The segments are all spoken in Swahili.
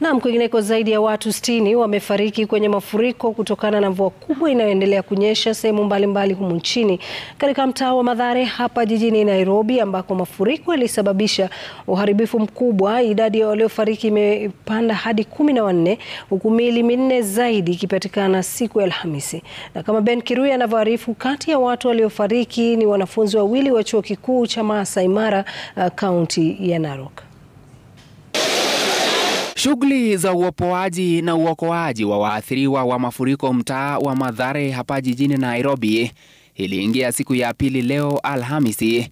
Naam, kwingineko zaidi ya watu sitini wamefariki kwenye mafuriko kutokana na mvua kubwa inayoendelea kunyesha sehemu mbalimbali humu nchini. Katika mtaa wa Mathare hapa jijini Nairobi ambako mafuriko yalisababisha uharibifu mkubwa, idadi ya waliofariki imepanda hadi kumi na wanne huku miili minne zaidi ikipatikana siku ya Alhamisi. Na kama Ben Kirui anavyoarifu, kati ya watu waliofariki ni wanafunzi wawili wa chuo kikuu cha Maasai Mara, kaunti ya Narok. Shughuli za uopoaji na uokoaji wa waathiriwa wa mafuriko mtaa wa Mathare hapa jijini Nairobi iliingia siku ya pili leo Alhamisi.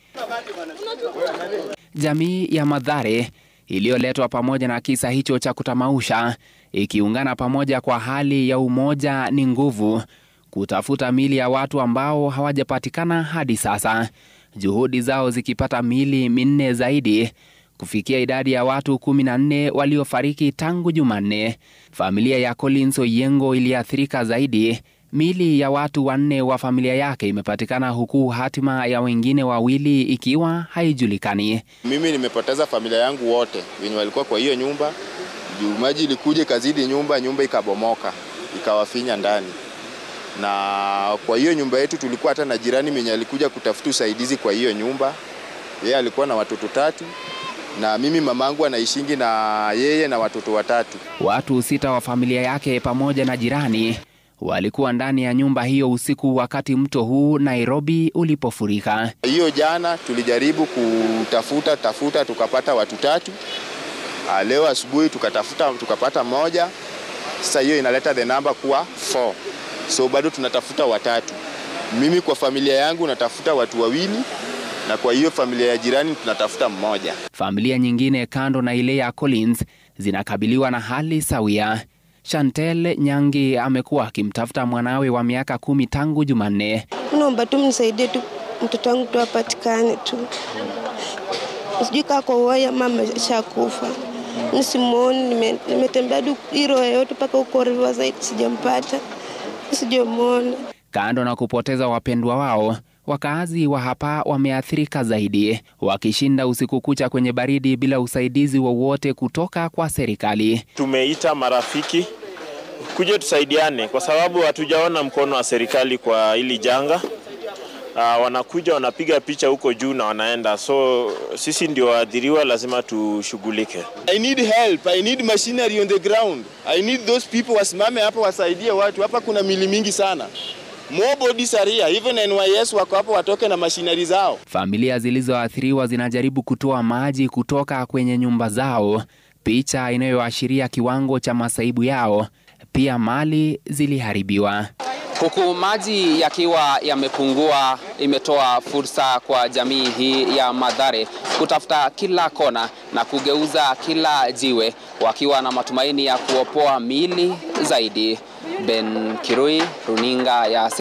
Jamii ya Mathare iliyoletwa pamoja na kisa hicho cha kutamausha ikiungana pamoja kwa hali ya umoja ni nguvu kutafuta mili ya watu ambao hawajapatikana hadi sasa, juhudi zao zikipata mili minne zaidi kufikia idadi ya watu kumi na nne waliofariki tangu Jumanne. Familia ya Collins Oyengo iliathirika zaidi. Mili ya watu wanne wa familia yake imepatikana huku hatima ya wengine wawili ikiwa haijulikani. Mimi nimepoteza familia yangu wote wenye walikuwa kwa hiyo nyumba. Juu maji ilikuja ikazidi nyumba, nyumba ikabomoka ikawafinya ndani, na kwa hiyo nyumba yetu tulikuwa hata na jirani mwenye alikuja kutafuta usaidizi kwa hiyo nyumba. Yeye alikuwa na watoto tatu na mimi mamangu anaishingi na yeye na watoto watatu. Watu sita wa familia yake pamoja na jirani walikuwa ndani ya nyumba hiyo usiku wakati mto huu Nairobi ulipofurika. Hiyo jana tulijaribu kutafuta tafuta, tukapata watu tatu. Leo asubuhi tukatafuta tukapata moja. Sasa hiyo inaleta the number kuwa 4. So bado tunatafuta watatu. Mimi kwa familia yangu natafuta watu wawili na kwa hiyo familia ya jirani tunatafuta mmoja. Familia nyingine kando na ile ya Collins zinakabiliwa na hali sawia. Chantel Nyangi amekuwa akimtafuta mwanawe wa miaka kumi tangu Jumanne. Naomba tu mnisaidie tu mtoto wangu tu apatikane tu, sijui kako kwa ama mama shakufa, nisimuoni. Nimetembea nime Iro yote mpaka huko Riverside sijampata, sijamwona. Kando na kupoteza wapendwa wao Wakaazi wa hapa wameathirika zaidi, wakishinda usiku kucha kwenye baridi bila usaidizi wowote kutoka kwa serikali. Tumeita marafiki kuja tusaidiane, kwa sababu hatujaona mkono wa serikali kwa hili janga. Uh, wanakuja wanapiga picha huko juu na wanaenda, so sisi ndio waathiriwa, lazima tushughulike. I need help, I need machinery on the ground, I need those people wasimame hapa wasaidie watu hapa. Kuna mili mingi sana More bodies are here. Even NYS wako hapo watoke na mashinari zao. Familia zilizoathiriwa zinajaribu kutoa maji kutoka kwenye nyumba zao, picha inayoashiria kiwango cha masaibu yao. Pia mali ziliharibiwa. Huku maji yakiwa yamepungua, imetoa fursa kwa jamii hii ya Madhare kutafuta kila kona na kugeuza kila jiwe, wakiwa na matumaini ya kuopoa miili zaidi. Ben Kirui, runinga ya